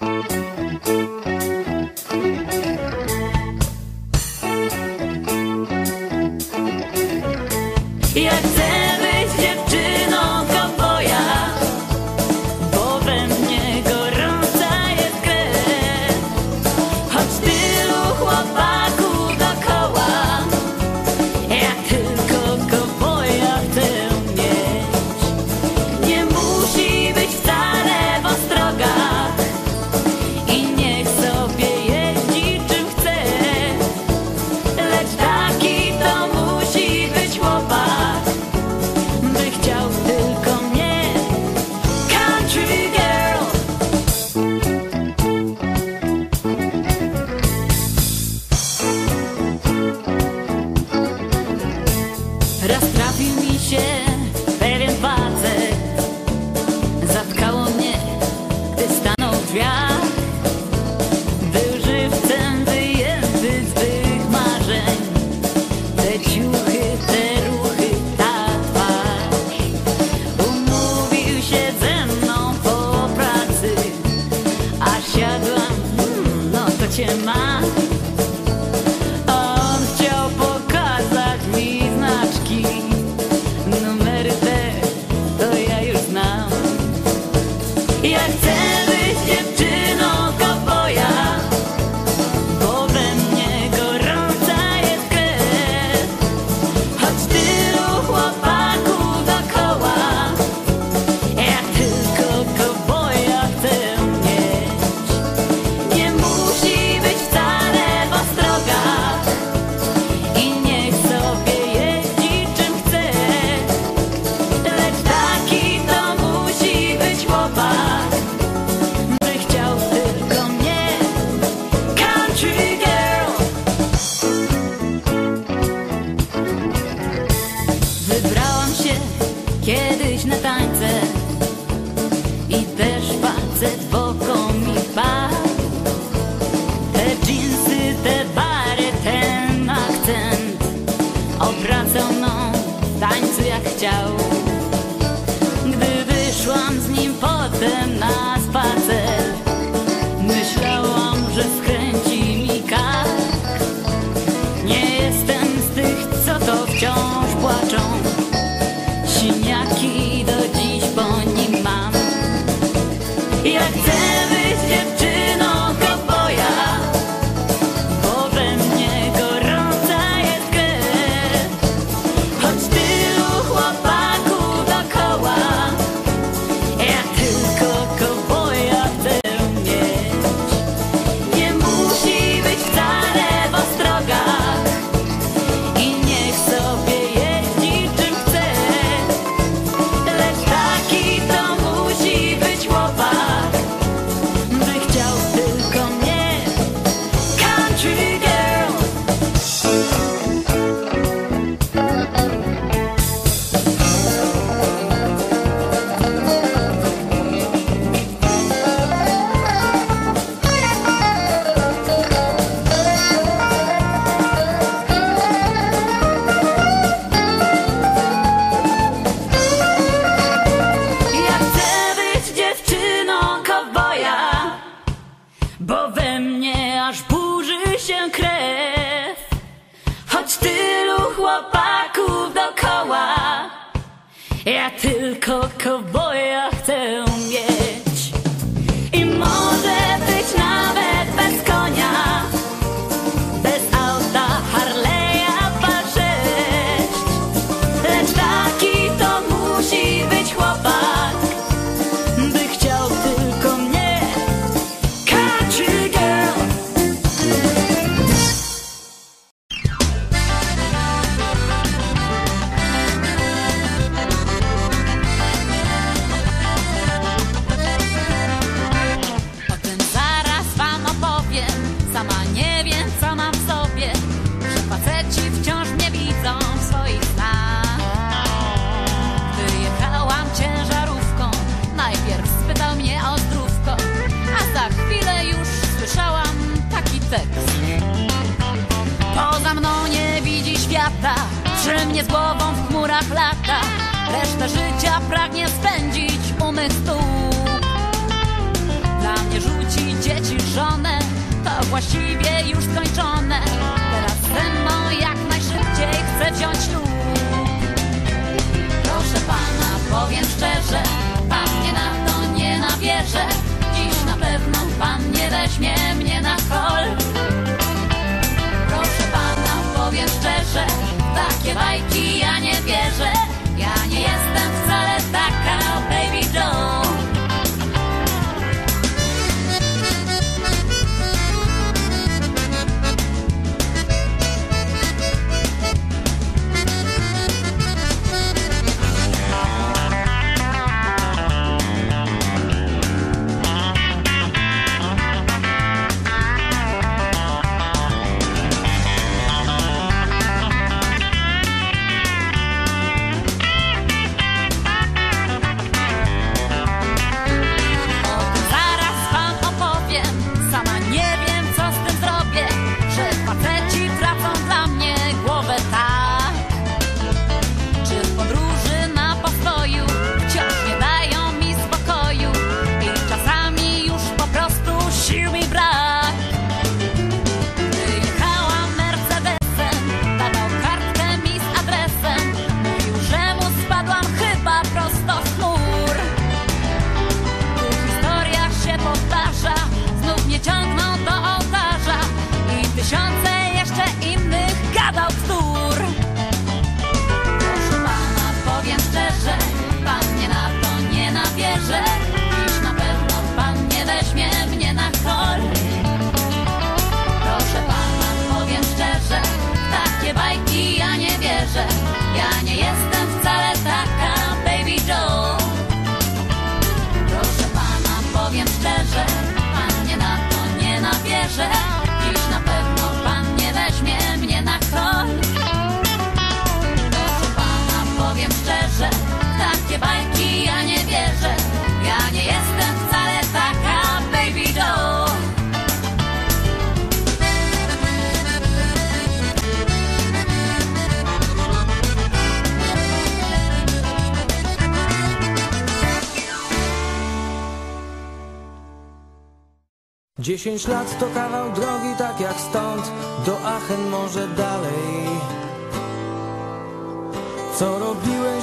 życia pragnie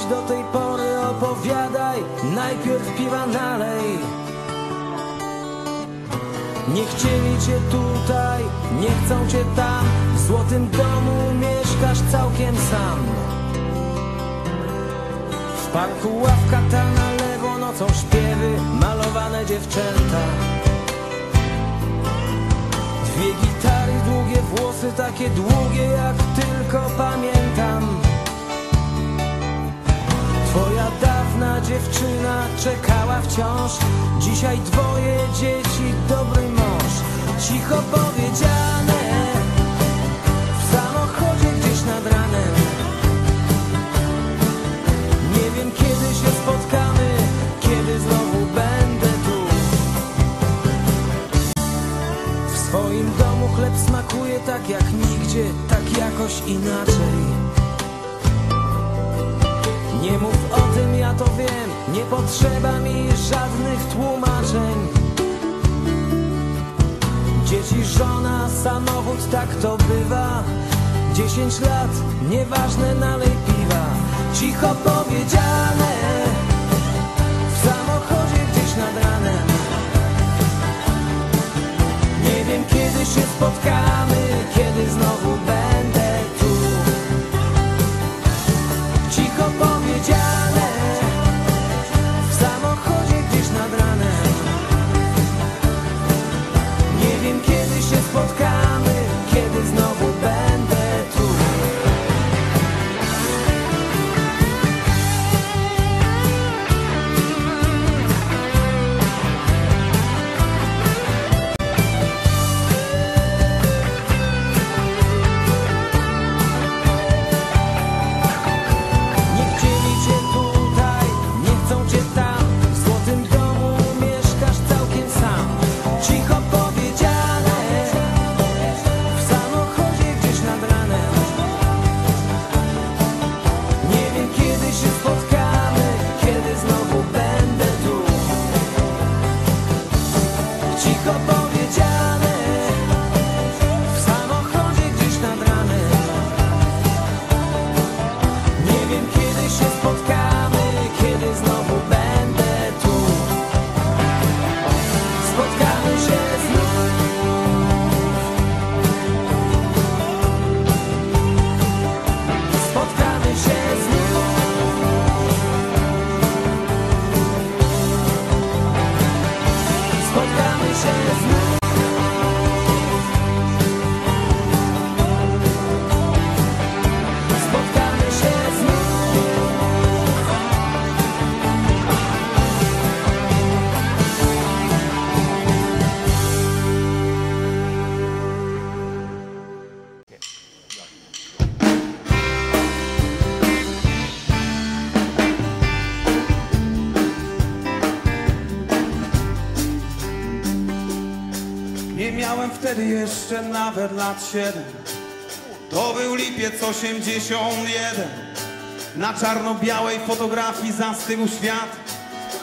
do tej pory opowiadaj. Najpierw piwa nalej. Nie chcieli cię tutaj, nie chcą cię tam. W złotym domu mieszkasz całkiem sam. W parku ławka ta na lewo nocą śpiewy Malowane dziewczęta. Dwie gitary, długie włosy Takie długie jak tylko pamiętam. Dawna dziewczyna czekała wciąż. Dzisiaj dwoje dzieci, dobry mąż. Cicho powiedziane W samochodzie gdzieś nad ranem. Nie wiem kiedy się spotkamy Kiedy znowu będę tu. W swoim domu chleb smakuje tak jak nigdzie Tak jakoś inaczej. potrzeba mi żadnych tłumaczeń. Dzieci, żona, samochód, tak to bywa. Dziesięć lat, nieważne, nalej piwa. Cicho powiedziane W samochodzie gdzieś nad ranem. Nie wiem kiedy się spotkamy, kiedy znowu miałem wtedy jeszcze nawet lat siedem. To był lipiec 81 Na czarno-białej fotografii zastygł świat.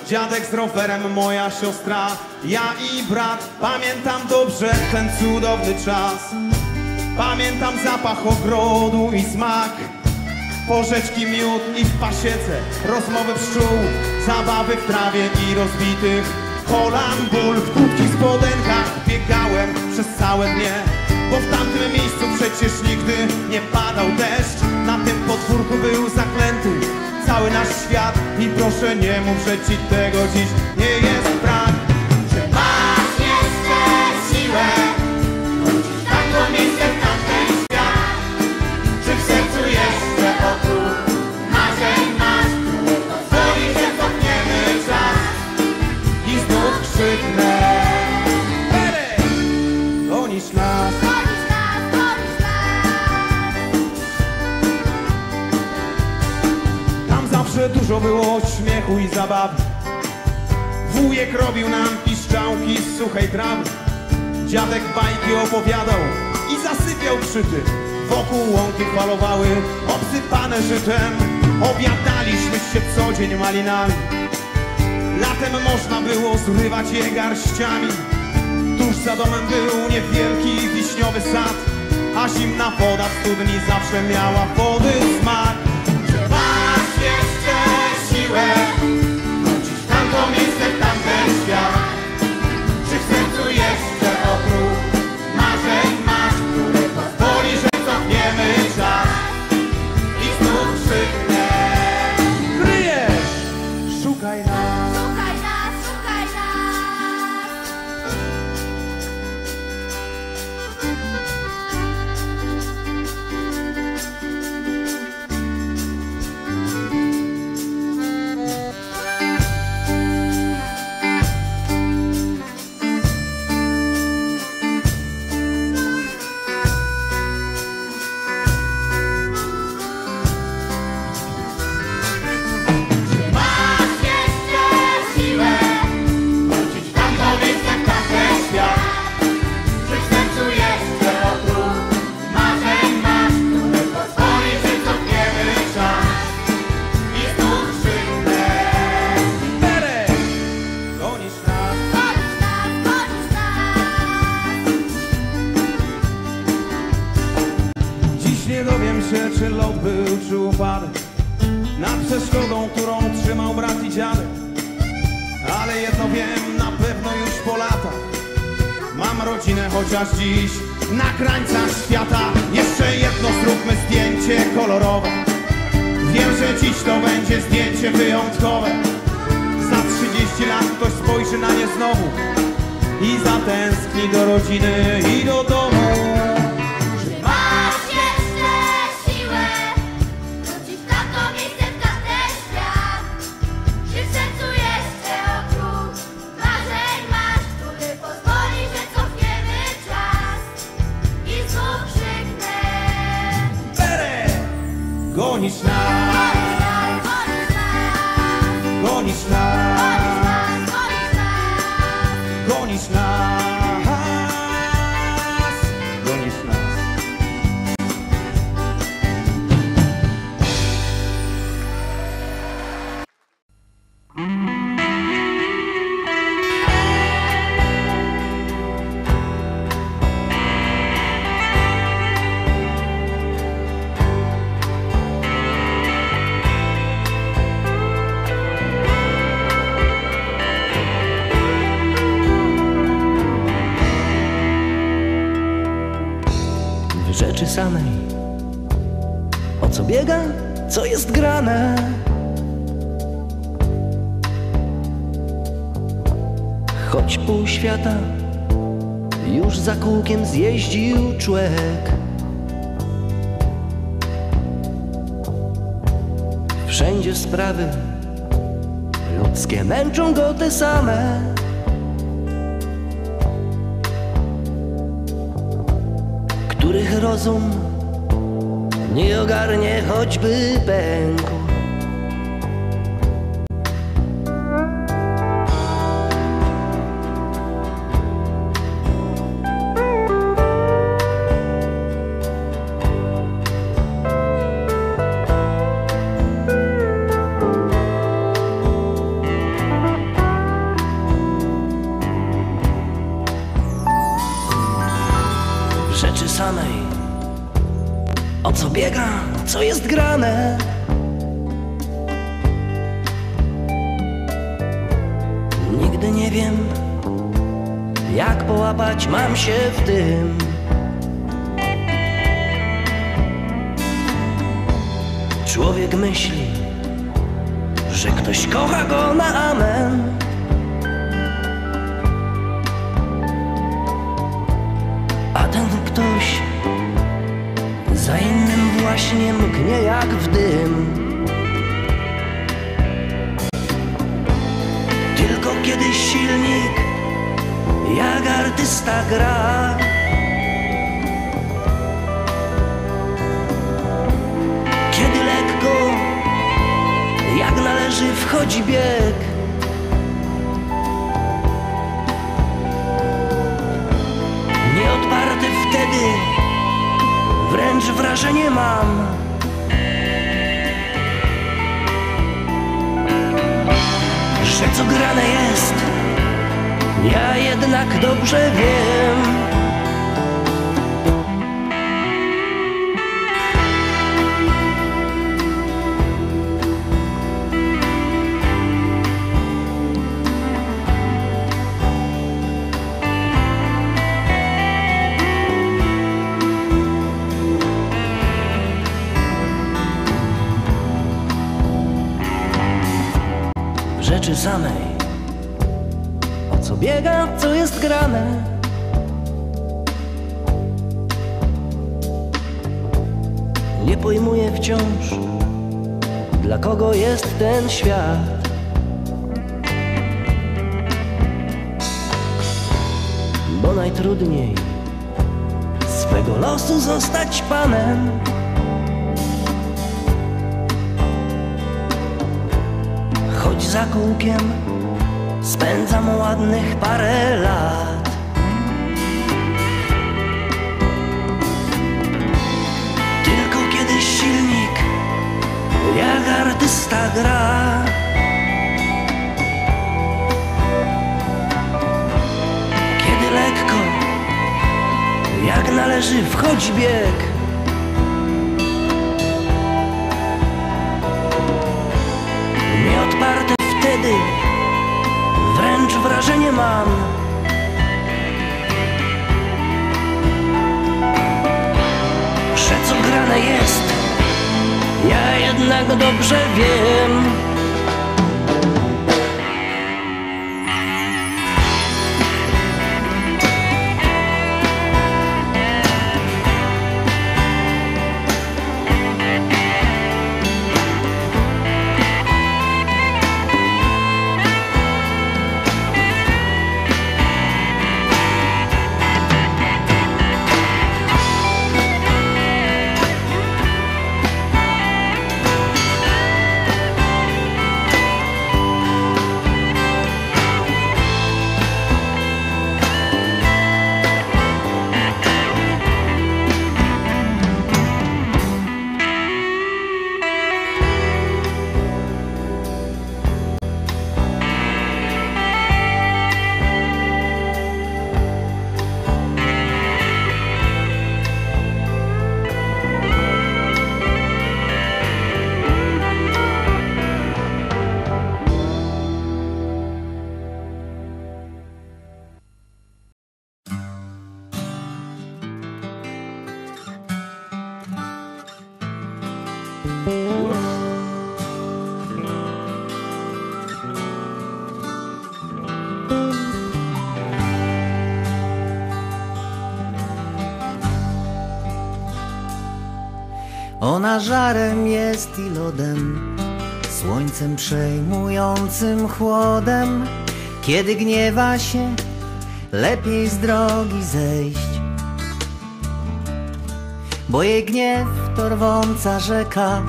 Dziadek z rowerem, moja siostra, ja i brat. Pamiętam dobrze ten cudowny czas. Pamiętam zapach ogrodu i smak. Porzeczki, miód i w pasiece. Rozmowy pszczół, zabawy w trawie i rozbitych kolan Ból w krótkich spodenkach biegałem przez całe dnie Bo w tamtym miejscu przecież nigdy nie padał deszcz. Na tym podwórku był zaklęty cały nasz świat I proszę nie mów, że ci tego dziś nie jest brak Wujek robił nam piszczałki z suchej trawy. Dziadek bajki opowiadał i zasypiał przy tym. Wokół łąki falowały, obsypane żytem. Obiadaliśmy się co dzień malinami. Latem można było zrywać je garściami. Tuż za domem był niewielki wiśniowy sad A zimna woda w studni zawsze miała wody Wszędzie sprawy ludzkie męczą go te same. Których rozum nie ogarnie choćby pękł dobrze wiem. Jest i lodem, słońcem przejmującym chłodem. Kiedy gniewa się, lepiej z drogi zejść. Bo jej gniew to rwąca rzeka,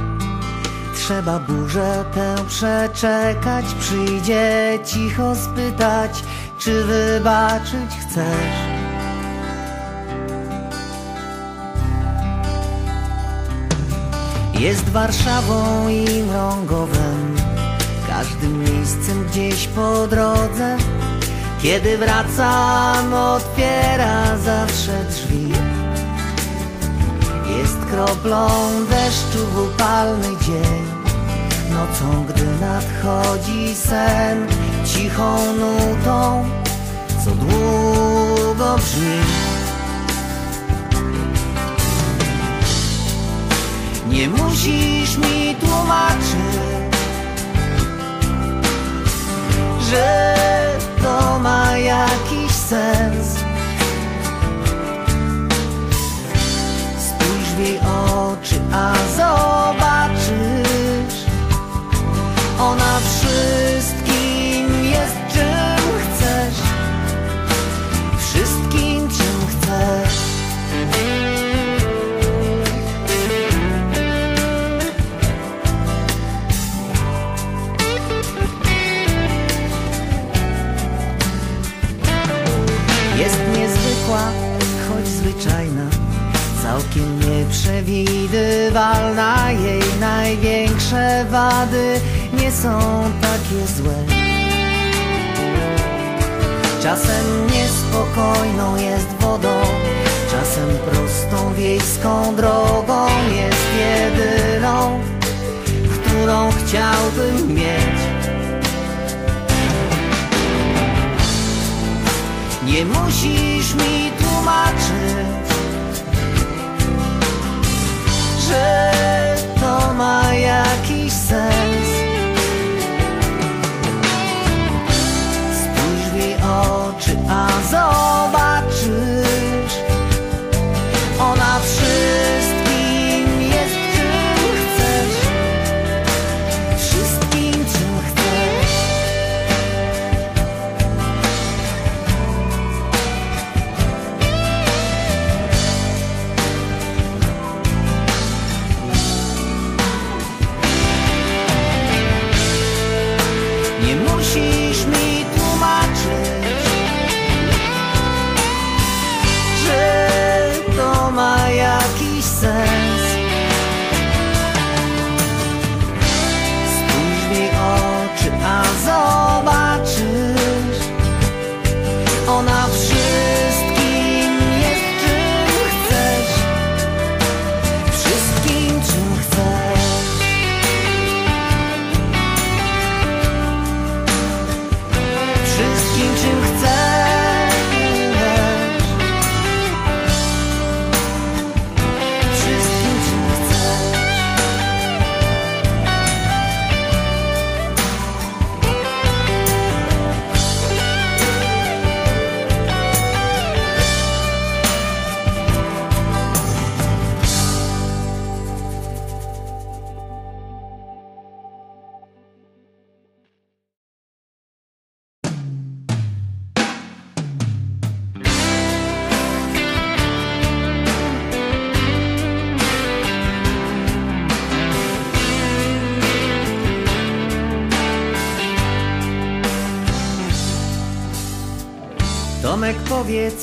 trzeba burzę tę przeczekać. Przyjdzie cicho spytać, czy wybaczyć chcesz. Jest Warszawą i Mrągowem Każdym miejscem gdzieś po drodze. Kiedy wracam otwiera zawsze drzwi. Jest kroplą deszczu w upalny dzień. Nocą gdy nadchodzi sen Cichą nutą co długo brzmi Nie musisz mi tłumaczyć, że to ma jakiś sens. Spójrz w jej oczy, a zobaczysz, ona wszystkim są takie złe. Czasem niespokojną jest wodą Czasem prostą wiejską drogą. Jest jedyną, którą chciałbym mieć. Nie musisz mi tłumaczyć, że to ma jakiś sens. A zobaczysz,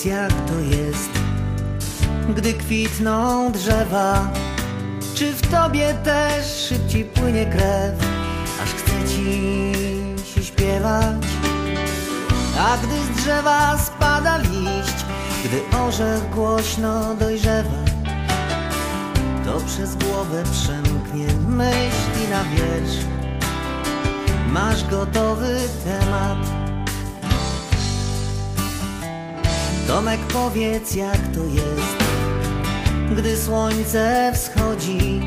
jak to jest, gdy kwitną drzewa. Czy w tobie też szybciej płynie krew, aż chce ci się śpiewać? A gdy z drzewa spada liść, gdy orzech głośno dojrzewa, to przez głowę przemknie myśli na wierzch. Masz gotowy temat. Tomek, powiedz jak to jest, gdy słońce wschodzi.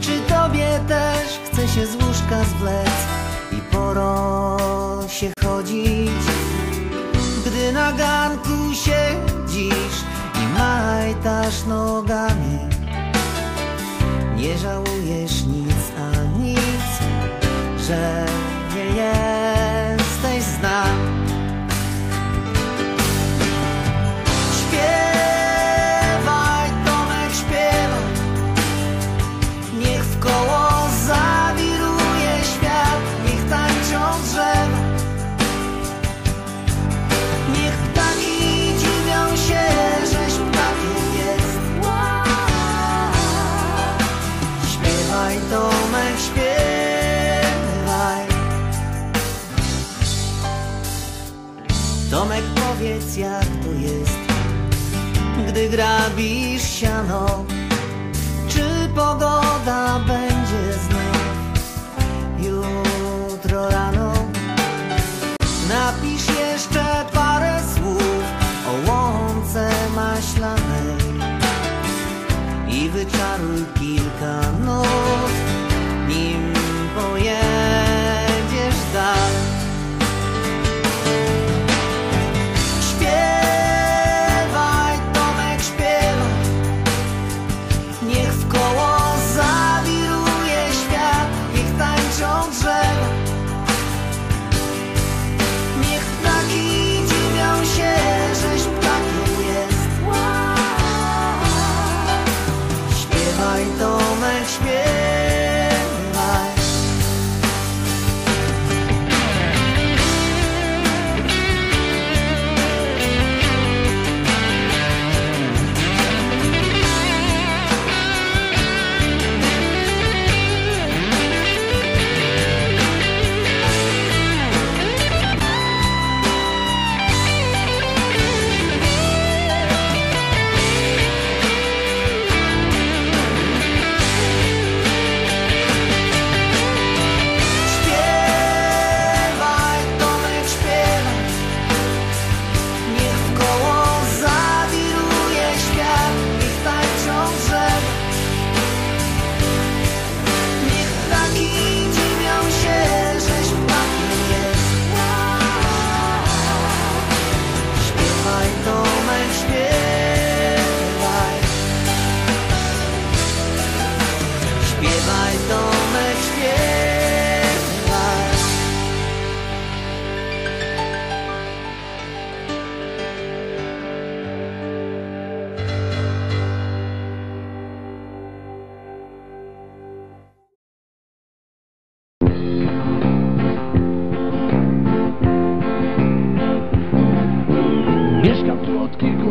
Czy tobie też chce się z łóżka zwlec i po rosie chodzić? Gdy na ganku siedzisz i majtasz nogami, Nie żałujesz nic, a nic, że nie jesteś powiedz jak to jest gdy grabisz siano Czy pogoda będzie znów jutro rano? Napisz jeszcze parę słów o łące maślanej I wyczaruj kilka nut,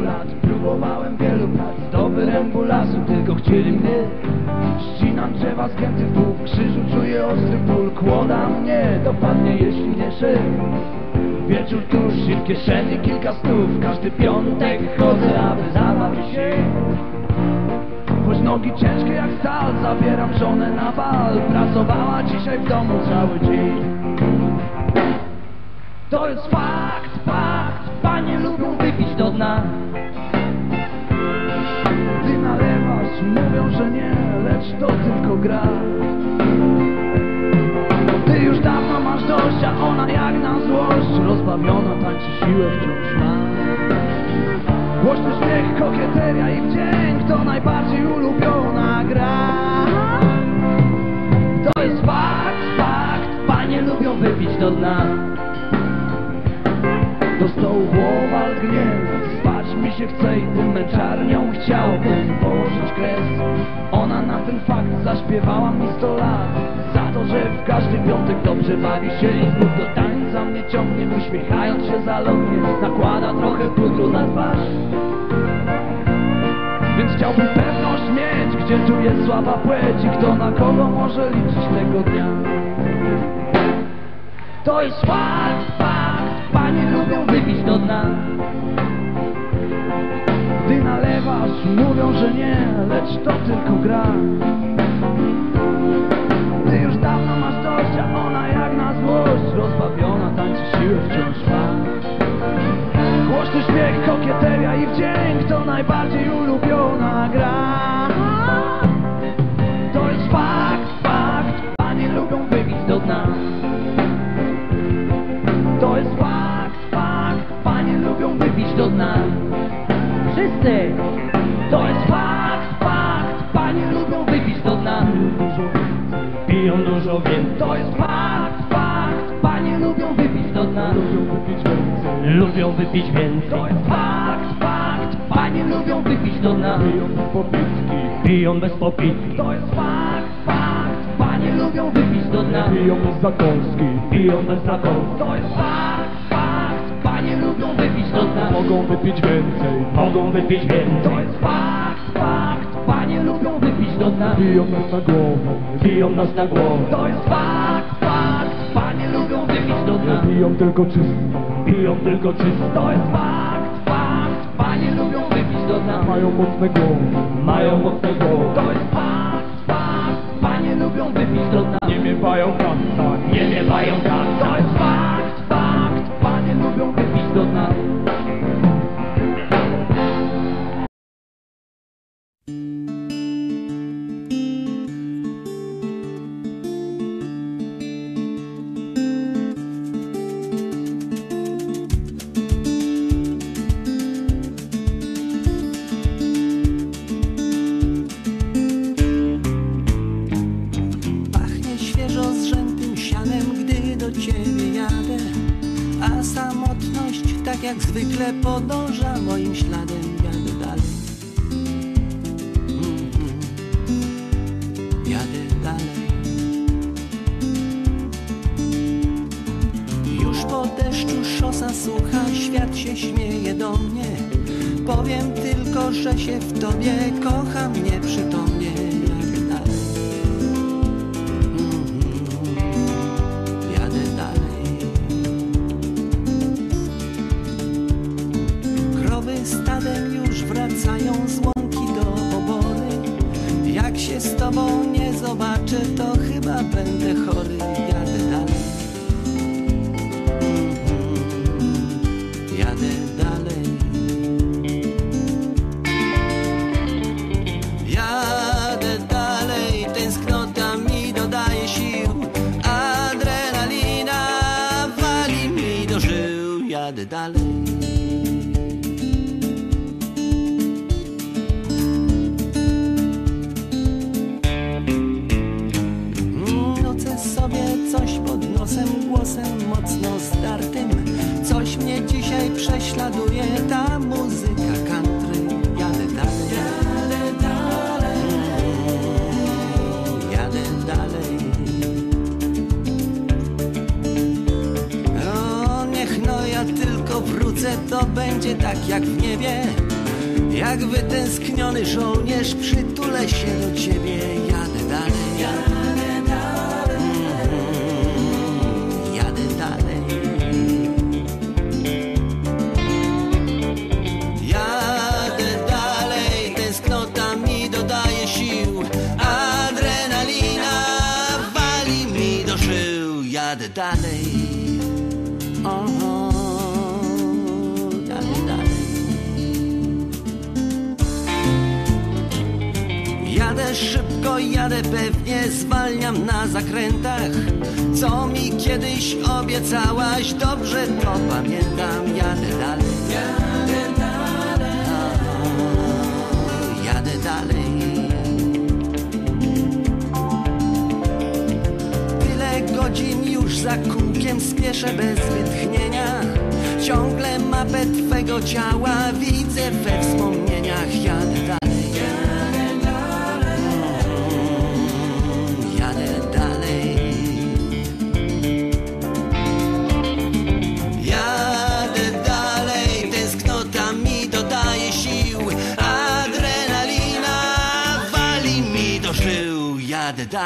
lat, próbowałem wielu prac Do wyrębu lasu tylko chcieli mnie. Ścinam drzewa zgięty w pół, w krzyżu czuję ostry ból. Kłoda mnie dopadnie jeśli nie szyb Wieczór tuż i w kieszeni kilka stów Każdy piątek chodzę, aby zabawić się. Choć nogi ciężkie jak stal Zabieram żonę na bal. Pracowała dzisiaj w domu cały dzień. To jest fakt, fakt Panie lubią wypić do dna. Ty nalewasz, mówią, że nie Lecz to tylko gra. Ty już dawno masz dość, a ona jak na złość. Rozbawiona tańczy siłę wciąż ma. Głośny śmiech, kokieteria i wdzięk To najbardziej ulubiona gra. To jest fakt, fakt. Panie lubią wypić do dna do stołu głowa lgnie Spać mi się chce i tym męczarnią chciałbym położyć kres. Ona na ten fakt zaśpiewała mi sto lat. Za to, że w każdy piątek dobrze bawi się I znów do tańca mnie ciągnie Uśmiechając się zalotnie Nakłada trochę pudru na twarz. Więc chciałbym pewność mieć Gdzie jest słaba płeć I kto na kogo może liczyć tego dnia. To jest fakt, fakt Panie lubią wypić do dna. Gdy nalewasz, mówią, że nie Lecz to tylko gra. Ty już dawno masz dość, a ona jak na złość Rozbawiona, tańczy siłę wciąż ma. Głośny śmiech, kokieteria i wdzięk To najbardziej ulubiona gra do dna Wszyscy. To jest fakt, fakt. Panie lubią wypić do dna Piją dużo więcej. To jest fakt, fakt. Panie lubią wypić do dna Lubią wypić więcej. To jest fakt, fakt. Panie lubią wypić do dna Piją bez popitki. To jest fakt, fakt. Panie lubią wypić do dna Piją bez zakąski. Piją bez zakąski. To jest fakt, fakt Panie lubią wypić do dna Mogą wypić więcej. Mogą wypić więcej. To jest fakt, fakt. Panie lubią wypić do dna Piją nas na głowę. Piją nas na głowę. To jest fakt, fakt. Panie lubią wypić do dna Piją tylko czysto. Piją tylko czysto. To jest fakt, fakt. Panie lubią wypić do dna Mają mocne głowy. Mają mocne głowy. To jest fakt, fakt. Panie lubią wypić do dna Nie miewają kasa Nie miewają kasa To jest fakt, lubią wypić jak zwykle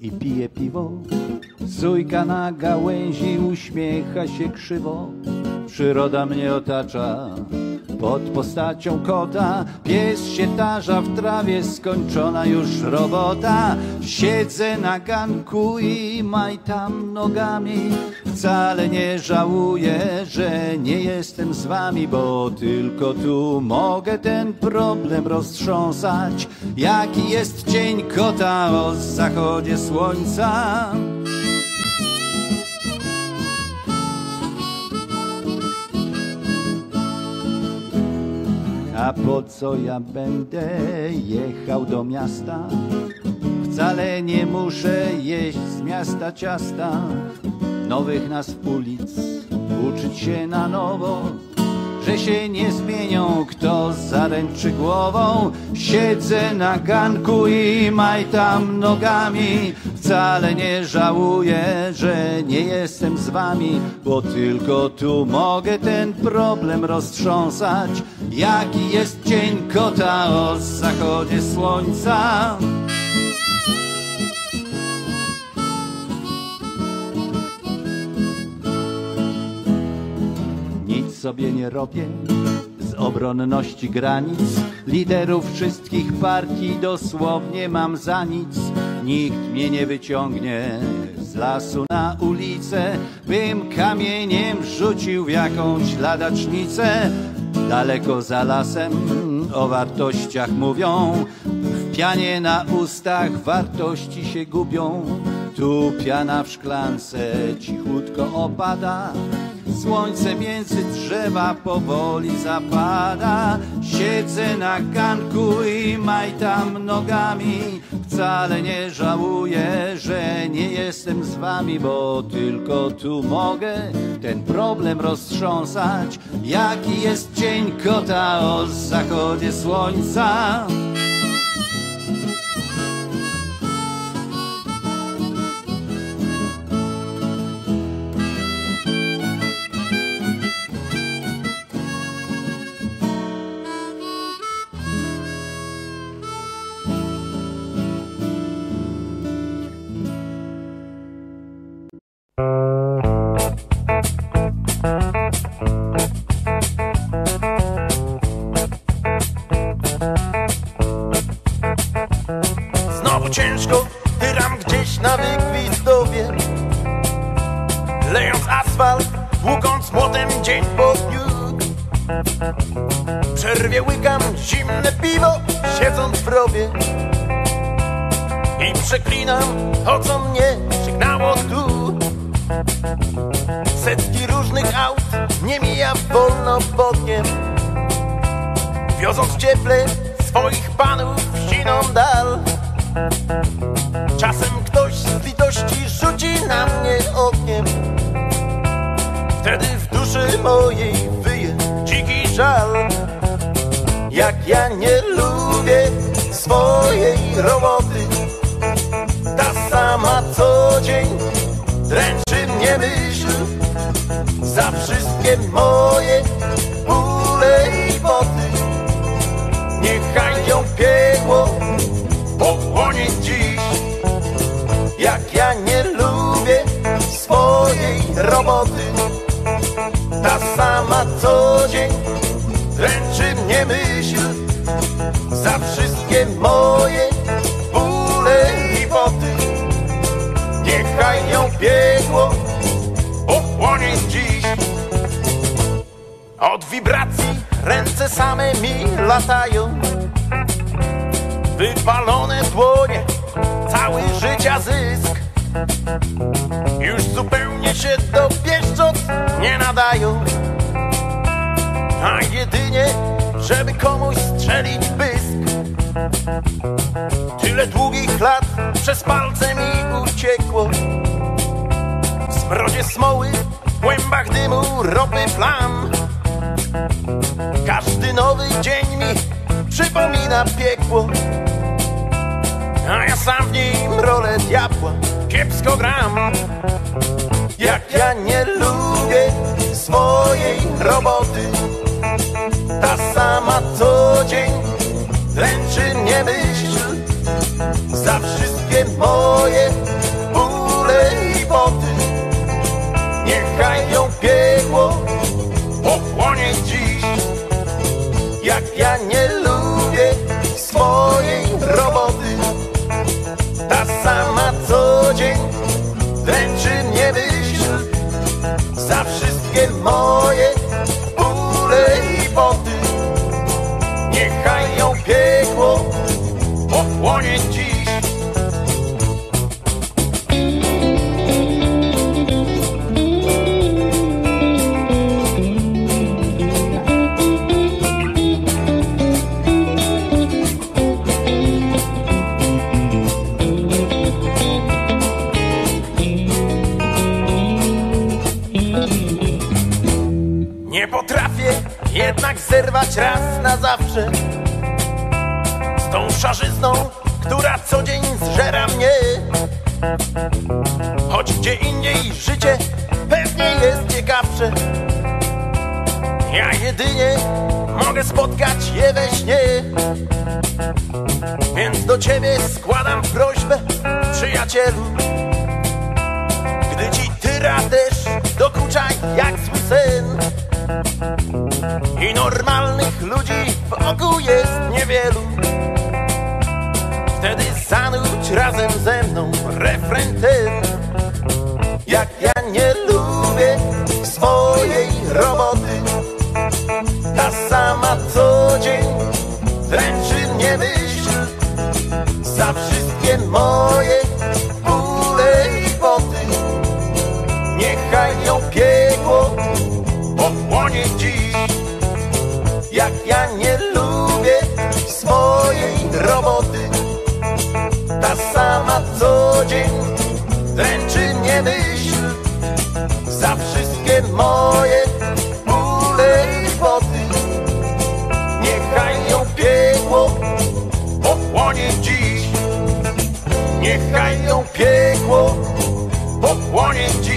i pije piwo. Sójka na gałęzi uśmiecha się krzywo. Przyroda mnie otacza pod postacią kota. Pies się tarza w trawie, skończona już robota. Siedzę na ganku i majtam nogami. Wcale nie żałuję, że nie jestem z wami, bo tylko tu mogę ten problem roztrząsać. Jaki jest cień kota o zachodzie słońca? A po co ja będę jechał do miasta? Wcale nie muszę jeść z miasta ciasta, nowych nazw ulic, uczyć się na nowo, że się nie zmienią, kto zaręczy głową. Siedzę na ganku i majtam nogami, wcale nie żałuję, że nie jestem z wami, bo tylko tu mogę ten problem roztrząsać. Jaki jest cień kota o zachodzie słońca? Nic sobie nie robię z obronności granic. Liderów wszystkich partii dosłownie mam za nic. Nikt mnie nie wyciągnie z lasu na ulicę, bym kamieniem rzucił w jakąś ladacznicę. Daleko za lasem o wartościach mówią, w pianie na ustach wartości się gubią. Tu piana w szklance cichutko opada, Słońce między drzewa powoli zapada. Siedzę na ganku i majtam nogami. Wcale nie żałuję, że nie jestem z wami, bo tylko tu mogę ten problem roztrząsać. Jaki jest cień kota o zachodzie słońca? Wibracji. Ręce same mi latają. Wypalone dłonie, cały życia zysk. Już zupełnie się do pieszczot nie nadają. A jedynie, żeby komuś strzelić pysk. Tyle długich lat przez palce mi uciekło. W smrodzie smoły, w głębach dymu, ropy flam Nowy dzień mi przypomina piekło? A ja sam w nim rolę diabła. Kiepsko gram. Jak ja nie lubię swojej roboty Ta sama co dzień dręczy mnie myśl Za wszystkie moje bóle i boty. Niechaj ją Yeah. zerwać raz na zawsze z tą szarzyzną, która co dzień zżera mnie. Choć gdzie indziej życie pewnie jest ciekawsze. Ja jedynie mogę spotkać je we śnie. Więc do ciebie składam prośbę, przyjacielu. Gdy ci tyra też dokucza jak zły sen. I normalnych ludzi wokół jest niewielu. Wtedy zanudź razem ze mną refren ten. Jak ja nie lubię swojej roboty Ta sama co moje bóle i wody. Niechaj ją piekło pochłonie dziś. Niechaj ją piekło pochłonie dziś.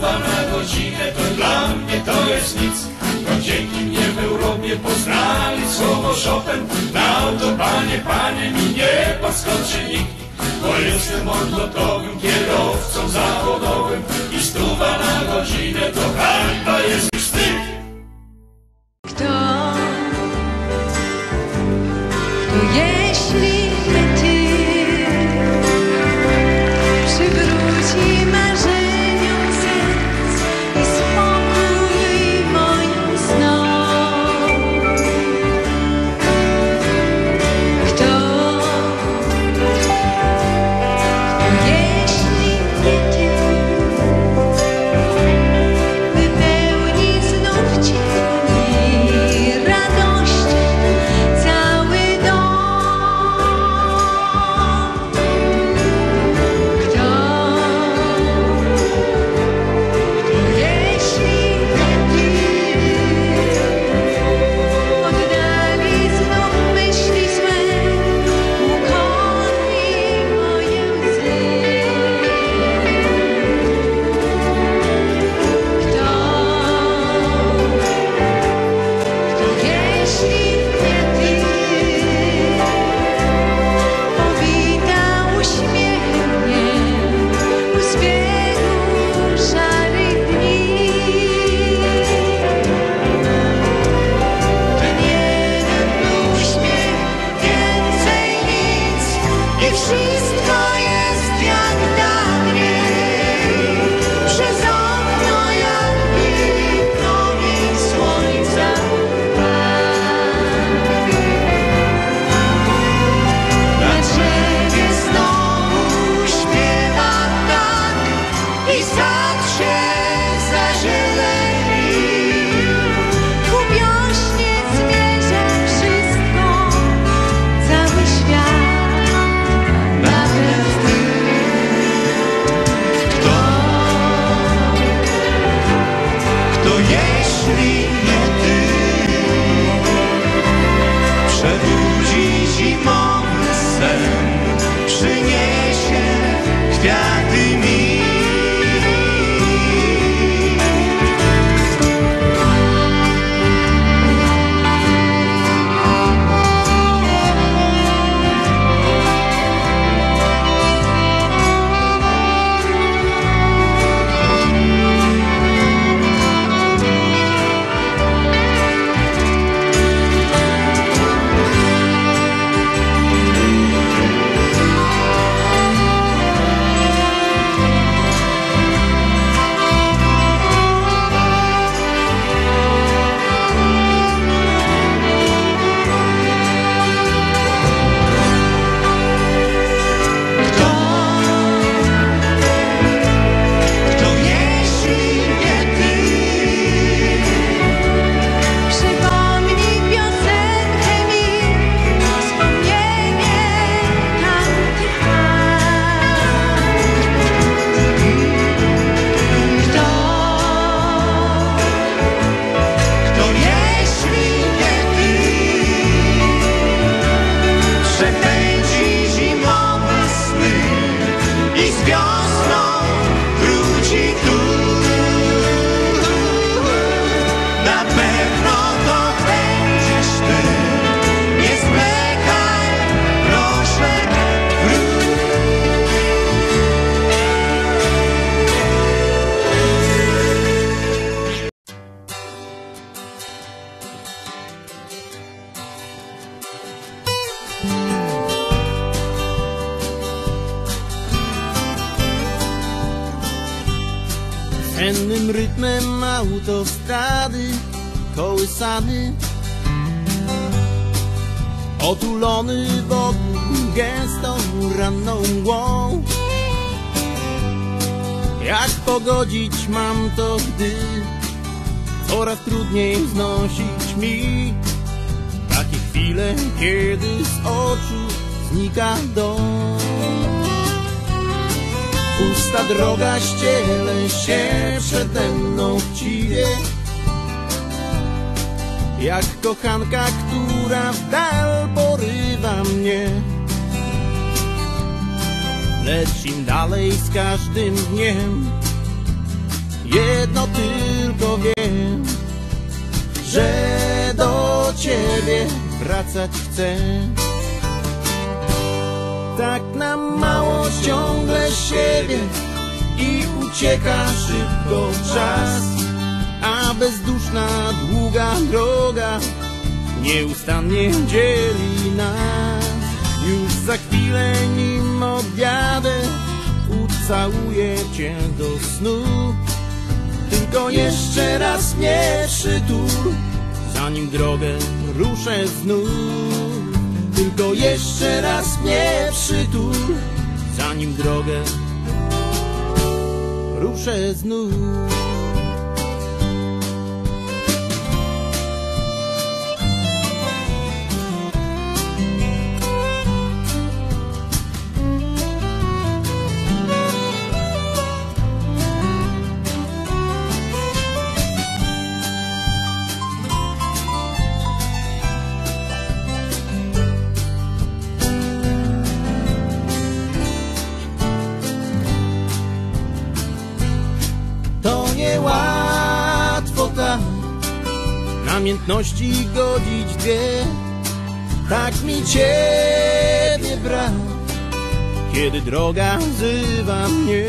wam na godzinę, to dla mnie to jest nic. No dzięki mnie w Europie poznali słowo Chopin. Na to panie, panie mi nie podskoczy nikt. Bo jestem odlotowym kierowcą zawodowym i stuwa na godzinę to hańba jest już. Kto kochanka, która w dal porywa mnie. Lecz im dalej z każdym dniem Jedno tylko wiem Że do ciebie wracać chcę. Tak na mało ciągle siebie I ucieka szybko czas A bezduszna, długa droga Nieustannie dzieli nas. Już za chwilę nim odjadę Ucałuję cię do snu. Tylko jeszcze raz mnie przytul Zanim drogę ruszę znów. Tylko jeszcze raz mnie przytul Zanim drogę ruszę znów Namiętności godzić dwie. Tak mi ciebie brak Kiedy droga wzywa mnie.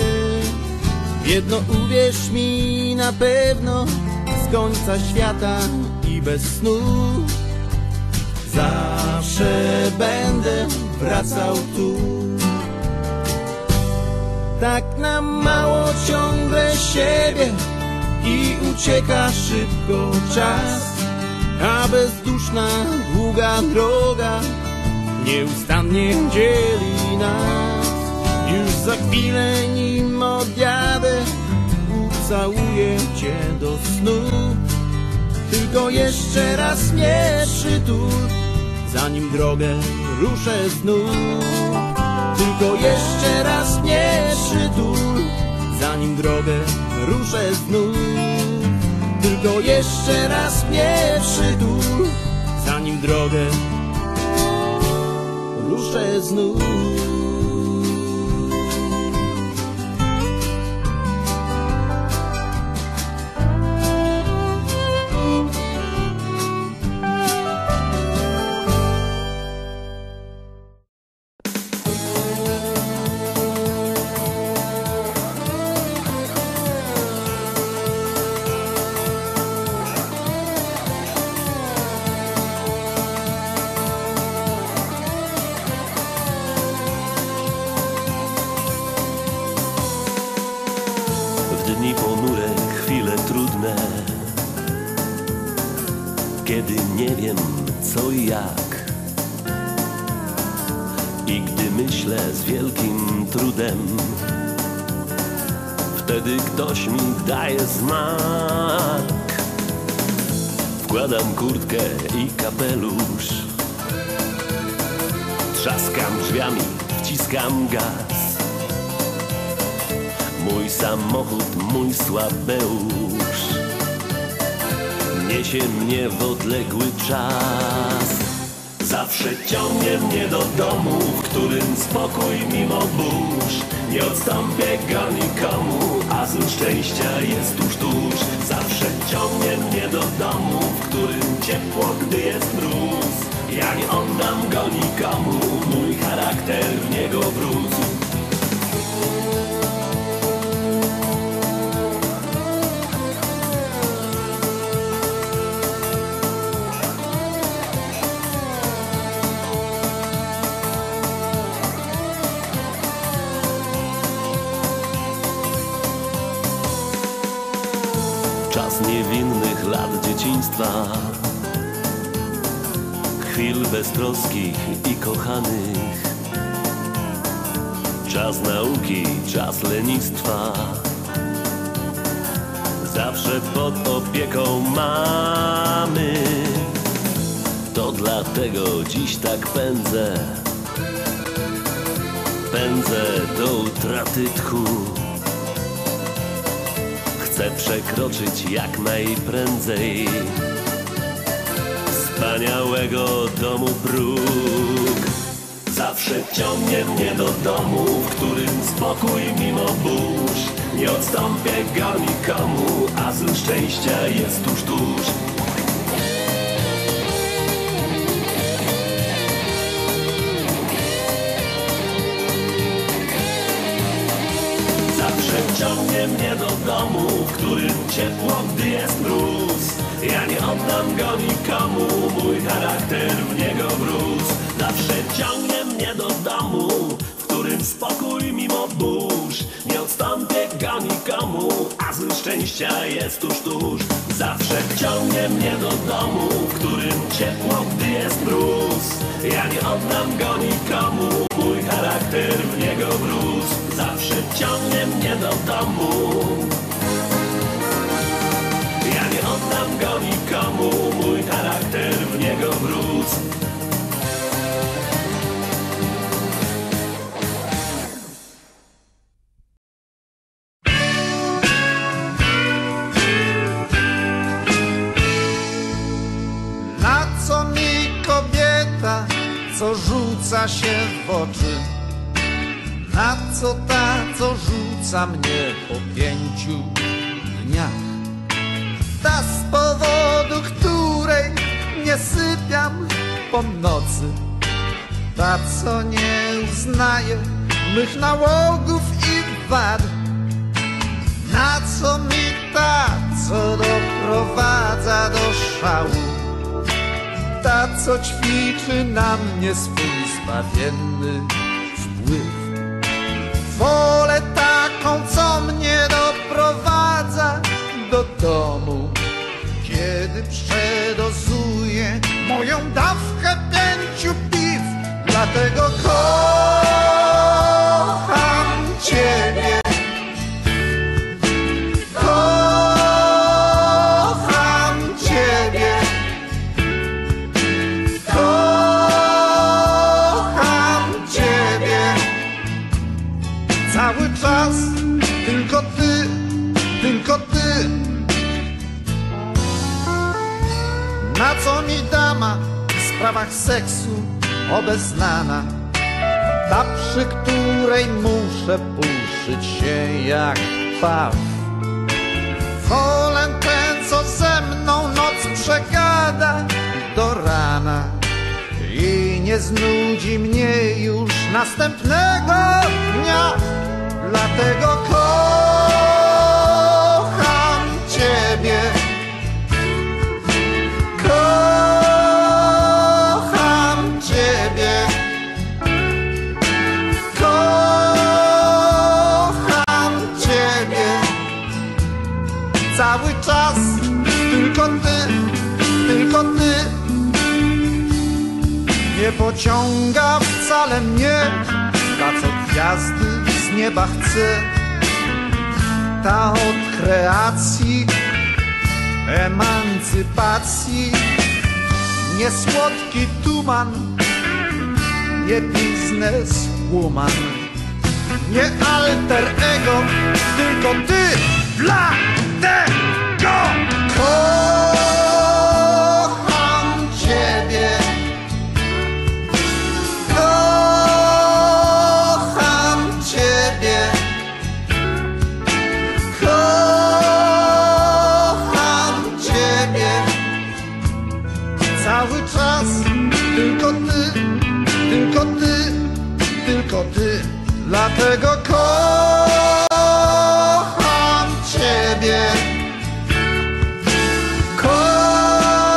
Jedno uwierz mi na pewno Z końca świata i bez snu. Zawsze będę wracał tu. Tak na mało ciągle siebie i ucieka szybko czas, a bezduszna, długa droga nieustannie dzieli nas. Już za chwilę nim odjadę, ucałuję cię do snu. Tylko jeszcze raz mnie przytul, zanim drogę ruszę znów. Tylko jeszcze raz mnie przytul, zanim drogę ruszę znów. Tylko jeszcze raz mnie przytul, zanim drogę ruszę znów. Niesie mnie w odległy czas. Zawsze ciągnie mnie do domu, w którym spokój mimo burz. Nie odstąpię go nikomu, a zł szczęścia jest tuż, tuż. Zawsze ciągnie mnie do domu, w którym ciepło, gdy jest mróz. Ja nie oddam go nikomu, mój charakter w niego wrósł beztroskich i kochanych. Czas nauki, czas lenistwa. Zawsze pod opieką mamy. To dlatego dziś tak pędzę. Pędzę do utraty tchu. Chcę przekroczyć jak najprędzej wspaniałego domu próg. Zawsze ciągnie mnie do domu, w którym spokój mimo burz. Nie odstąpię go nikomu, azyl szczęścia jest tuż, tuż. Zawsze ciągnie mnie do domu, w którym ciepło, gdy jest mróz. Ja nie oddam go nikomu, mój charakter w niego wrósł. Zawsze ciągnie mnie do domu, w którym spokój mimo burz. Nie odstąpię go nikomu, azyl szczęścia jest tuż, tuż. Zawsze ciągnie mnie do domu, w którym ciepło, gdy jest mróz. Ja nie oddam go nikomu, mój charakter w niego wrósł. Zawsze ciągnie mnie do domu. Ja nie oddam go nikomu, mój charakter w niego wrósł. Na co mi kobieta, co rzuca się w oczy? Na co ta, co rzuca mnie po pięciu dniach? Ta z powodu której nie sypiam po nocy. Ta, co nie uznaje mych nałogów i wad. Na co mi ta, co doprowadza do szału? Ta, co ćwiczy na mnie swój zbawienny wpływ. Wolę taką, co mnie do domu, kiedy przedozuje moją dawkę pięciu piw. Dlatego kocham Ciebie. Mi dama w sprawach seksu obeznana. Ta, przy której muszę puszyć się jak paw. Wolę ten, co ze mną noc przegada do rana. I nie znudzi mnie już następnego dnia. Dlatego kocham pociąga wcale mnie. Co gwiazdy z nieba chce. Ta od kreacji, emancypacji, nie słodki tuman, nie bizneswoman, nie alter ego, tylko ty. Dla tego Dlatego kocham Ciebie. Kocham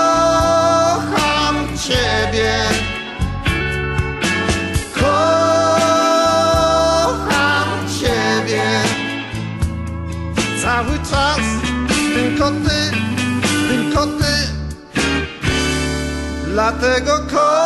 Ciebie. Kocham Ciebie Cały czas tylko Ty, tylko Ty Dlatego kocham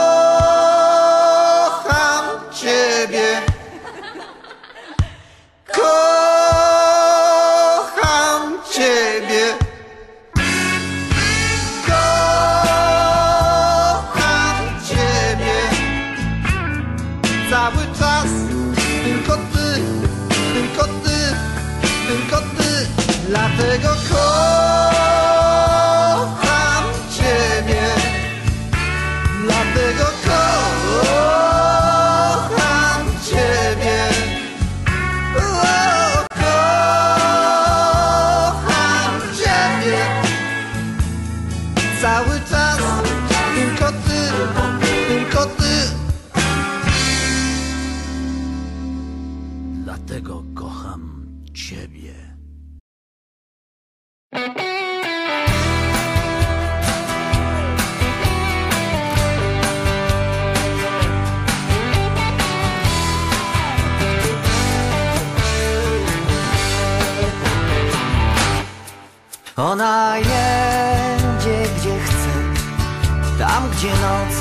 gdzie noc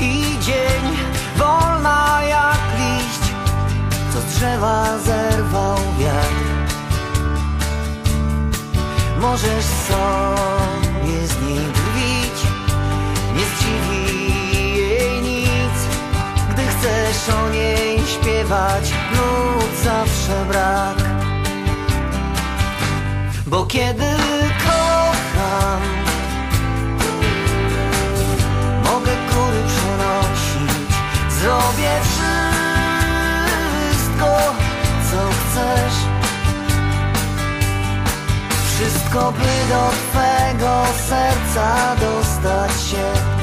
i dzień, wolna jak liść, co z drzewa zerwał wiatr. Możesz sobie z niej drwić, nie zdziwi jej nic, gdy chcesz o niej śpiewać, nut zawsze brak. Bo kiedy kocham Wszystko, by do Twego serca dostać się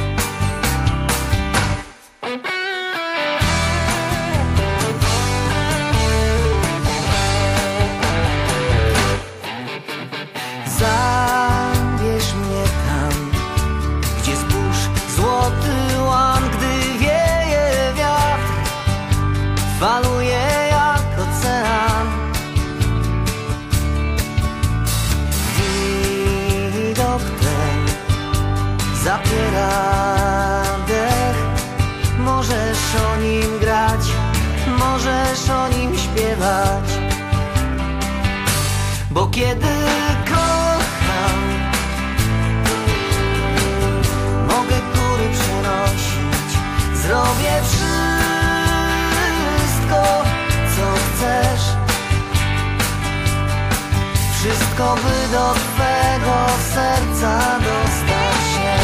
Wszystko, by do Twego serca dostać się.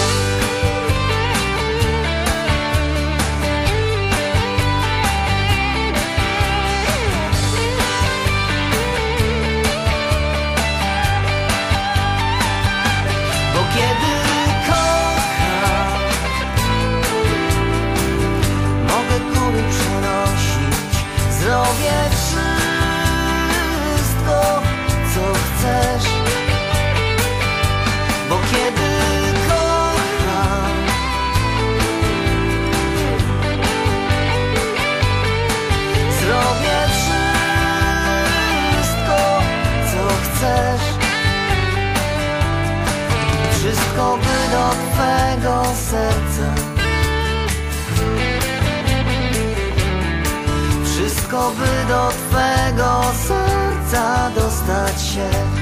Bo kiedy kocham Mogę góry przenosić Zrobię wszystko by do Twego serca. Wszystko by do Twego serca dostać się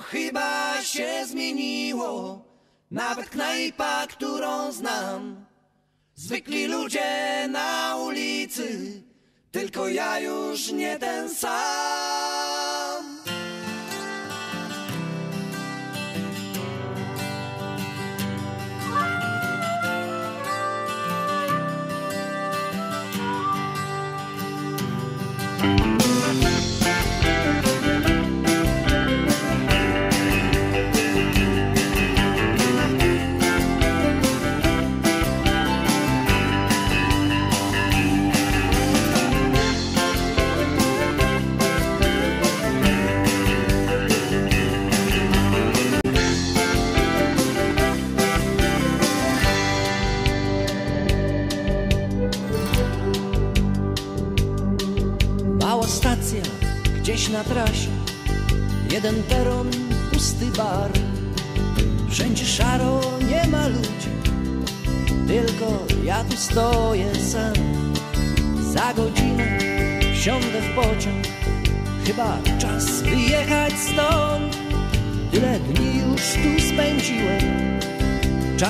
Chyba się zmieniło, nawet knajpa, którą znam. Zwykli ludzie na ulicy, tylko ja już nie ten sam.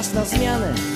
czas na zmianę.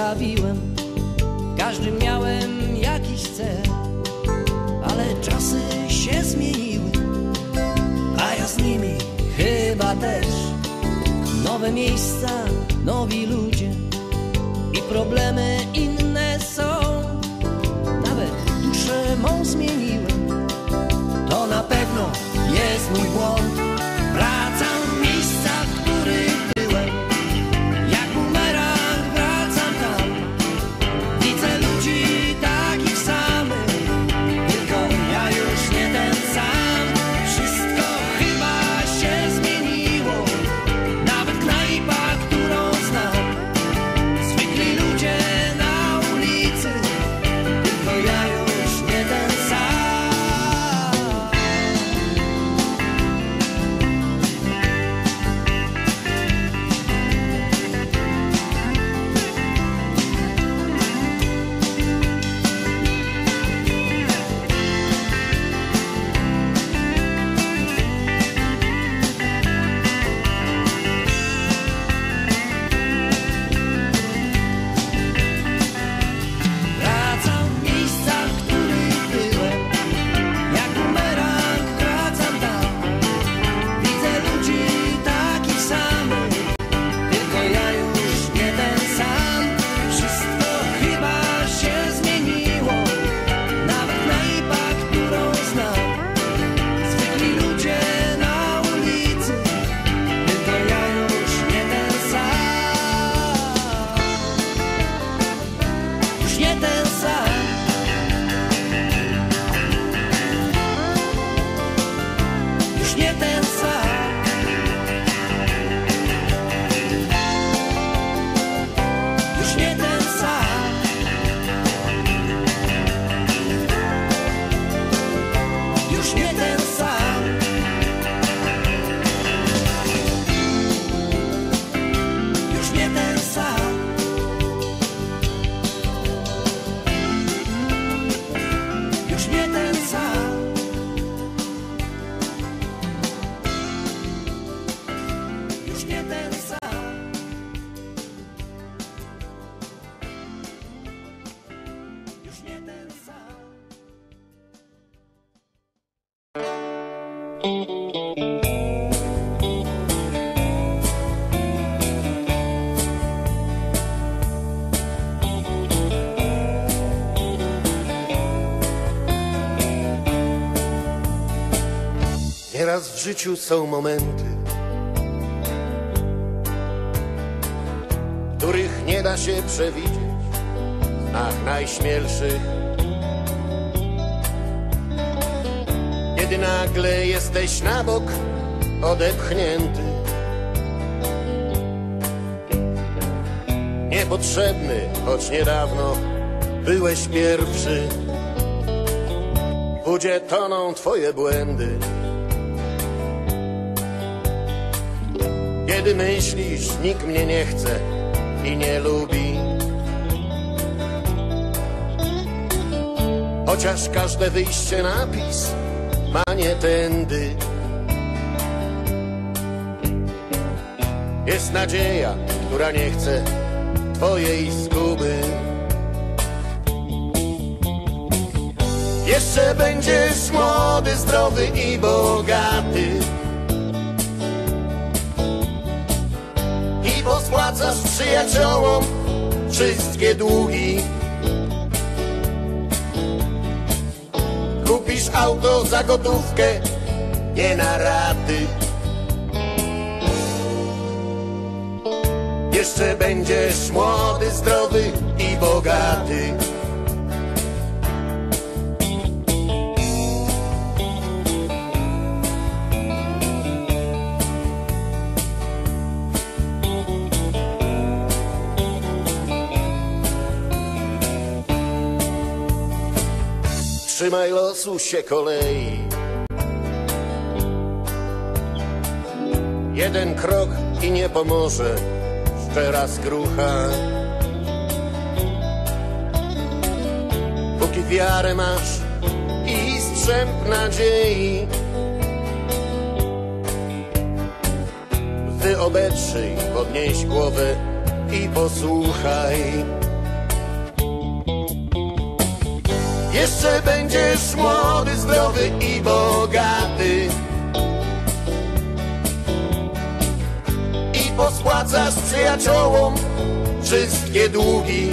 está vivo. Życiu są momenty, których nie da się przewidzieć w snach najśmielszych. Kiedy nagle jesteś na bok odepchnięty, niepotrzebny, choć niedawno byłeś pierwszy. Budzie toną twoje błędy. Kiedy myślisz, nikt mnie nie chce i nie lubi. Chociaż każde wyjście napis ma nie tędy. Jest nadzieja, która nie chce twojej zguby. Jeszcze będziesz młody, zdrowy i bogaty. I pospłacasz przyjaciołom wszystkie długi. Kupisz auto za gotówkę, nie na raty. Jeszcze będziesz młody, zdrowy i bogaty. Trzymaj losu się kolei. Jeden krok i nie pomoże, szczera skrucha. Póki wiarę masz i strzęp nadziei, Ty obetrzyj, podnieś głowę i posłuchaj. Jeszcze będziesz młody, zdrowy i bogaty. I pospłacasz przyjaciołom wszystkie długi.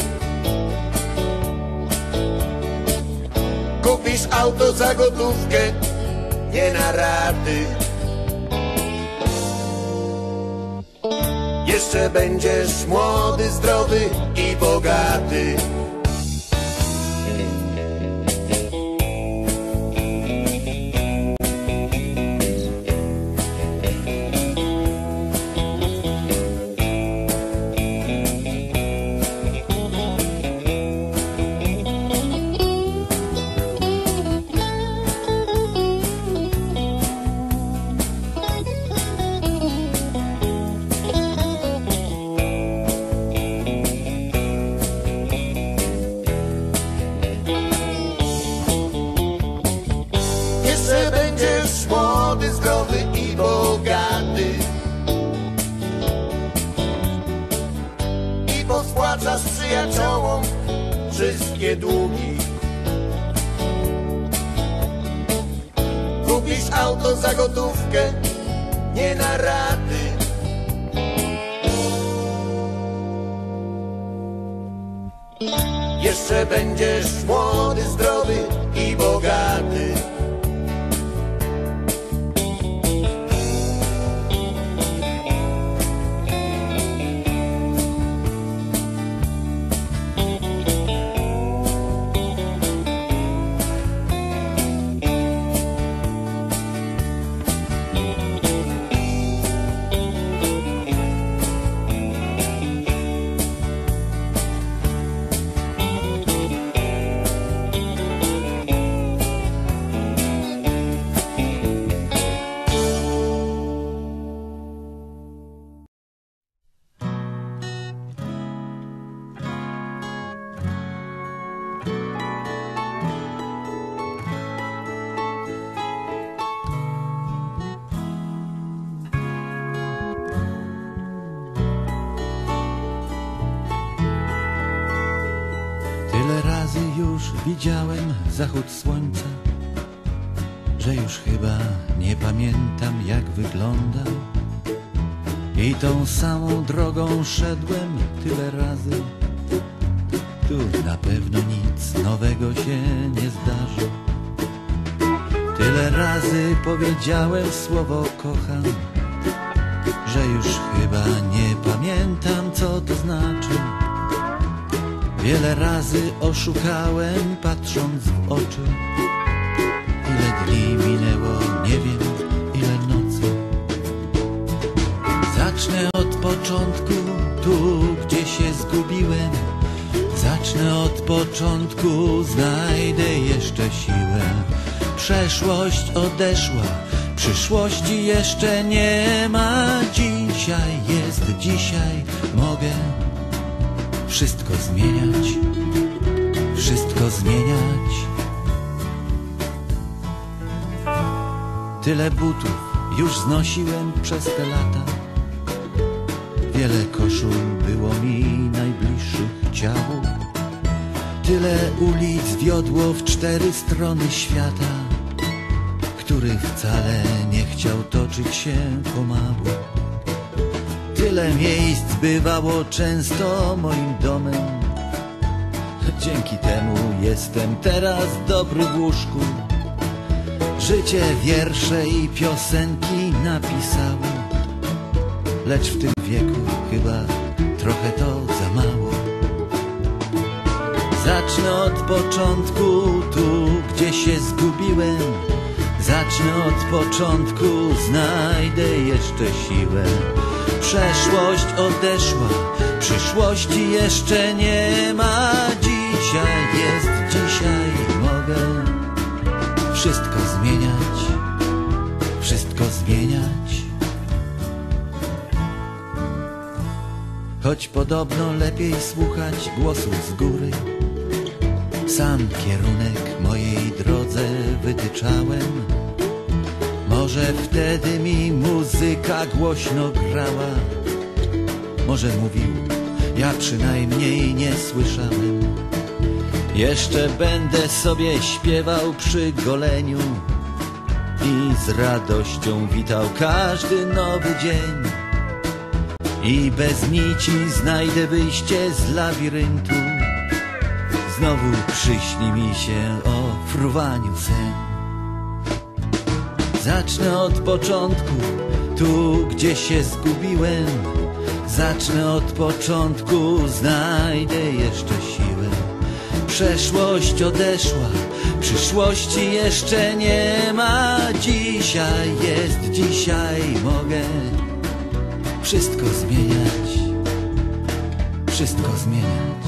Kupisz auto za gotówkę, nie na raty. Jeszcze będziesz młody, zdrowy i bogaty. Widziałem zachód słońca, że już chyba nie pamiętam jak wygląda I tą samą drogą szedłem tyle razy. Tu na pewno nic nowego się nie zdarzy. Tyle razy powiedziałem słowo kocham Że już chyba nie pamiętam co to znaczy Wiele razy oszukałem patrząc w oczy. Ile dni minęło, nie wiem ile nocy. Zacznę od początku, tu gdzie się zgubiłem. Zacznę od początku, znajdę jeszcze siłę. Przeszłość odeszła, przyszłości jeszcze nie ma. Dzisiaj jest dzisiaj, mogę wszystko zmieniać Wszystko zmieniać. Tyle butów już znosiłem przez te lata. Wiele koszul było mi najbliższych ciału Tyle ulic wiodło w cztery strony świata Który wcale nie chciał toczyć się pomału Tyle miejsc bywało często moim domem. Dzięki temu jestem teraz dobry w łóżku. Życie, wiersze i piosenki napisałem. Lecz w tym wieku chyba trochę to za mało. Zacznę od początku, tu gdzie się zgubiłem. Zacznę od początku, znajdę jeszcze siłę Przeszłość odeszła, przyszłości jeszcze nie ma Dzisiaj jest dzisiaj, mogę wszystko zmieniać, wszystko zmieniać. Choć podobno lepiej słuchać głosów z góry, sam kierunek mojej drodze wytyczałem. Może wtedy mi muzyka głośno grała, może mówił, ja przynajmniej nie słyszałem. Jeszcze będę sobie śpiewał przy goleniu i z radością witał każdy nowy dzień. I bez nici znajdę wyjście z labiryntu. Znowu przyśni mi się o fruwaniu sen. Zacznę od początku, tu gdzie się zgubiłem. Zacznę od początku, znajdę jeszcze siłę. Przeszłość odeszła, przyszłości jeszcze nie ma. Dzisiaj jest dzisiaj, mogę wszystko zmieniać, wszystko zmieniać.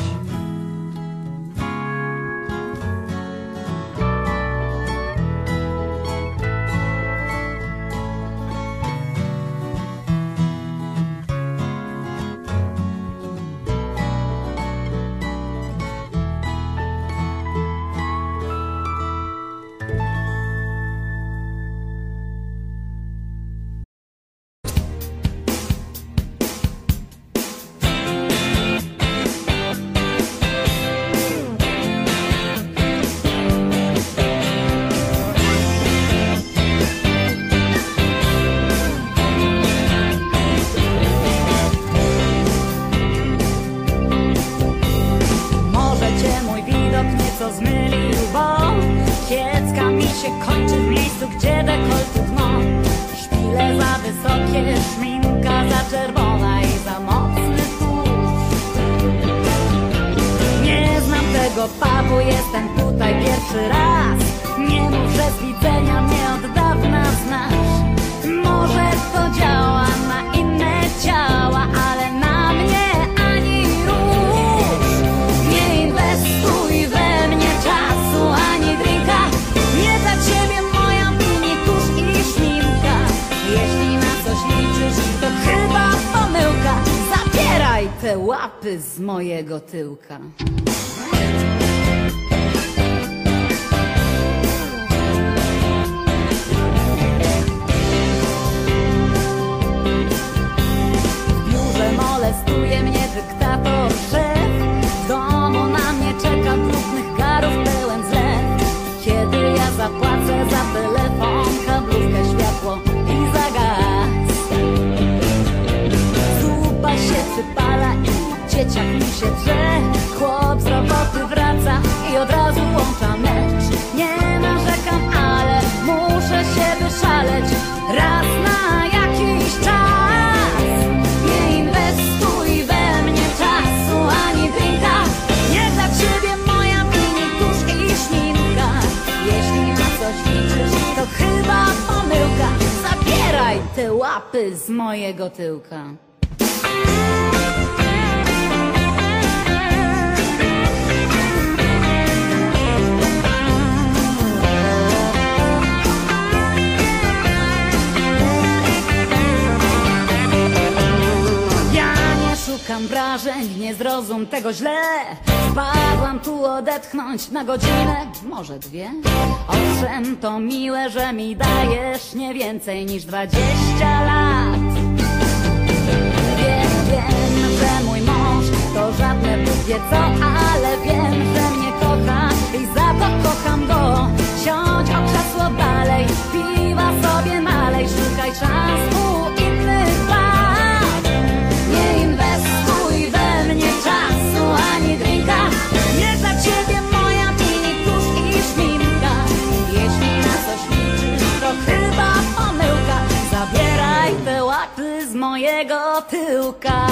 Szukam wrażeń, nie zrozum tego źle. Wpadłam tu odetchnąć na godzinę, może dwie. Owszem, to miłe, że mi dajesz nie więcej niż dwadzieścia lat. Wiem, wiem, że mój mąż to żadne Bóg wie co Ale wiem, że mnie kocha i za to kocham go. Siądź o krzesło dalej, piwa sobie nalej Szukaj czasu mojego tyłka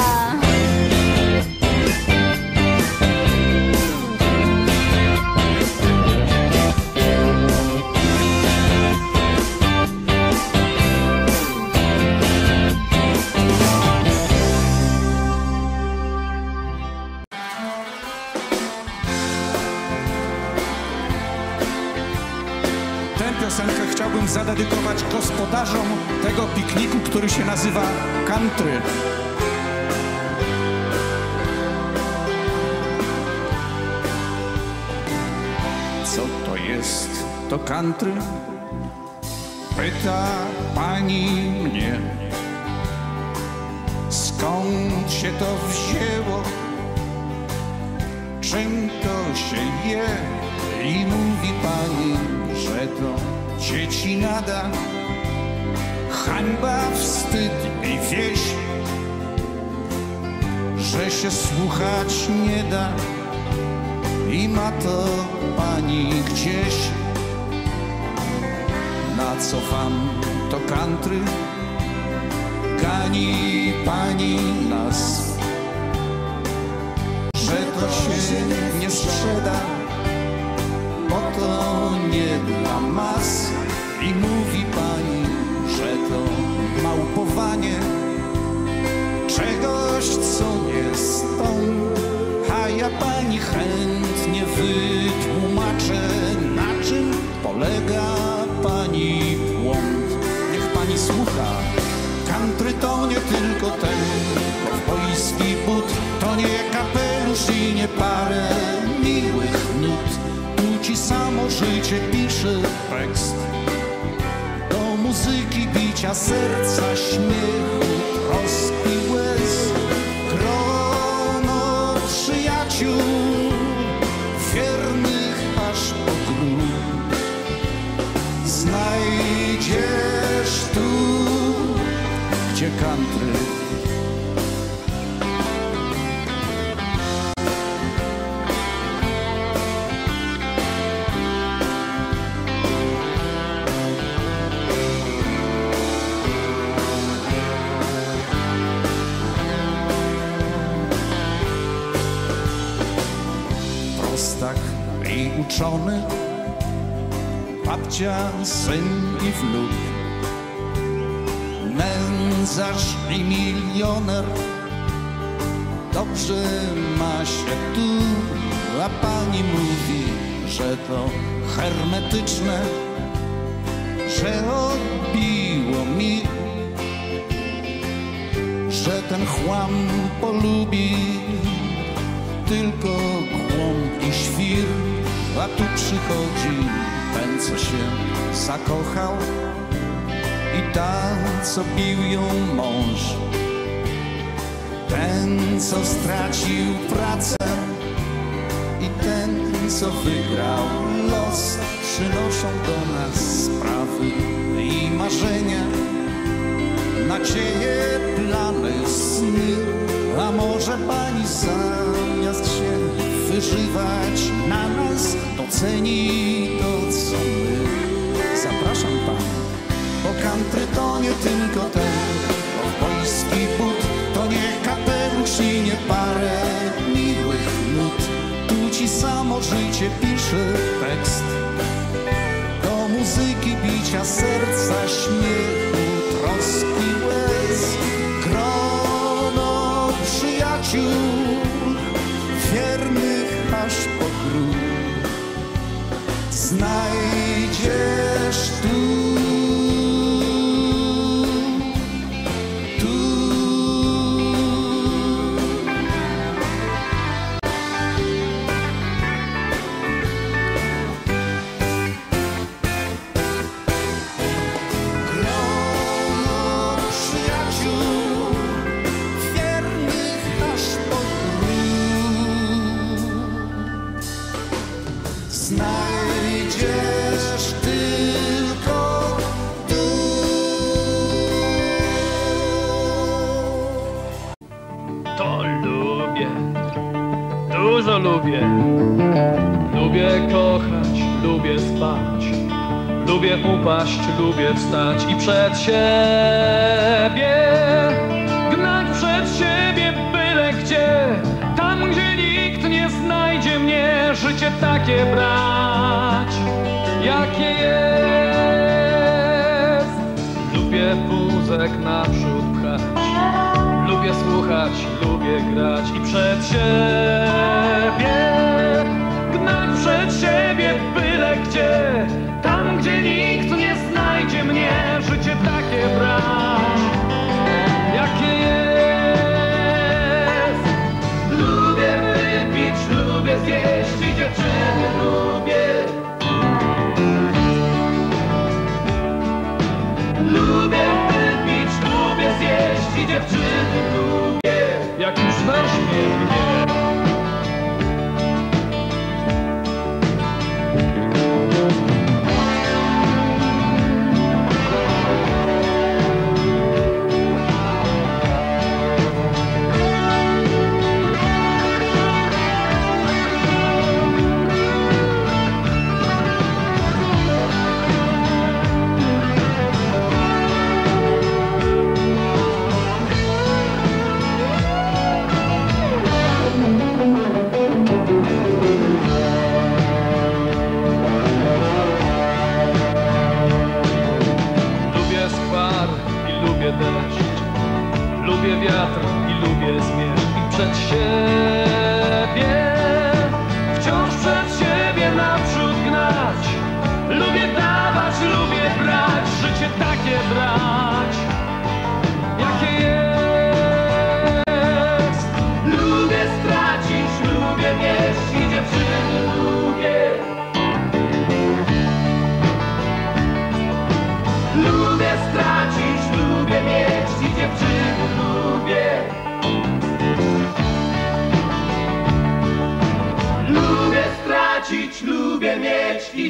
zadedykować gospodarzom tego pikniku, który się nazywa country. Co to jest to country? Pyta pani mnie. Skąd się to wzięło? Czym to się je? I mówi pani, że to dzieci nada. Hańba, wstyd i wieś, że się słuchać nie da. I ma to pani gdzieś. Na co wam to country? Gani pani nas, że to się nie sprzeda, bo to nie dla mas. I mówi pani, że to małpowanie czegoś, co nie stąd. A ja pani chętnie wytłumaczę, na czym polega pani błąd. Niech pani słucha, country to nie tylko ten kowbojski but, to nie kapelusz i nie parę miłych nut. Tu ci samo życie pisze tekst bicia serca, śmiechu, troski, łez. Grono przyjaciół, wiernych aż po grób. Znajdziesz tu, gdzie country uczony, babcia, syn i wnuk, nędzarz i milioner. Dobrze ma się tu, a pani mówi, że to hermetyczne, że odbiło mi, że ten chłam polubi tylko głąb i świr, tu przychodzi ten, co się zakochał. I ta, co bił ją mąż. Ten, co stracił pracę. I ten, co wygrał los, przynoszą do nas sprawy i marzenia, nadzieje, plany, sny, a może pani zamiast się wyżywać na nas, doceni to, co my. Zapraszam Pana, bo country to nie tylko ten, bo polski but to nie kapelusz i nie parę miłych nut. Tu ci samo życie pisze tekst, do muzyki bicia serca.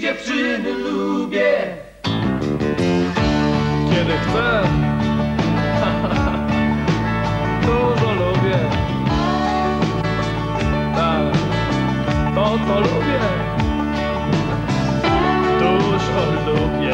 dziewczyny lubię. Kiedy chcę, dużo lubię. Tak, to co lubię, dużo lubię.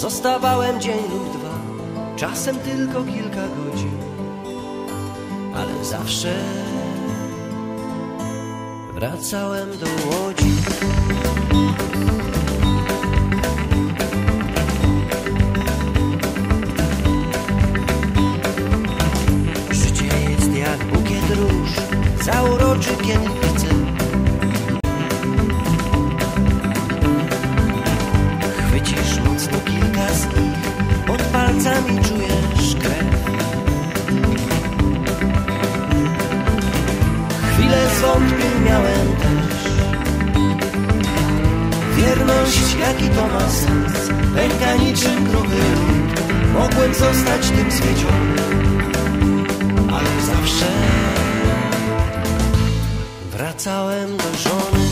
Zostawałem dzień lub dwa, czasem tylko kilka godzin, ale zawsze wracałem do łodzi. Życie jest jak bukiet róż, zauroczy Chwilę zwątpień miałem też. Wierność, jaki to ma sens, pęka niczym gruby. Mogłem zostać tym zwiedzionym, ale zawsze wracałem do żony.